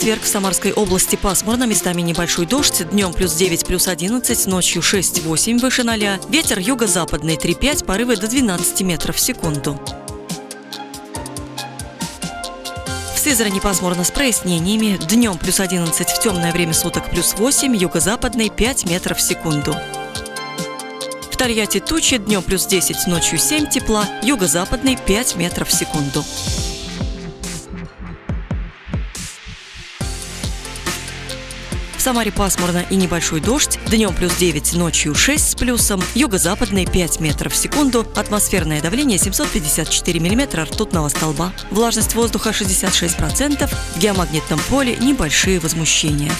четверг в Самарской области пасмурно, местами небольшой дождь, днем плюс 9, плюс 11, ночью 6-8 выше 0. Ветер юго-западный 3-5, порывы до 12 метров в секунду. В Сызрани пасмурно с прояснениями. Днем плюс 11, в темное время суток плюс 8, юго-западный 5 метров в секунду. В Тольятти тучи, днем плюс 10, ночью 7 тепла, юго-западный 5 метров в секунду. В Самаре пасмурно и небольшой дождь. Днем плюс 9, ночью 6 с плюсом. Юго-западный 5 метров в секунду. Атмосферное давление 754 миллиметра ртутного столба. Влажность воздуха 66%. В геомагнитном поле небольшие возмущения.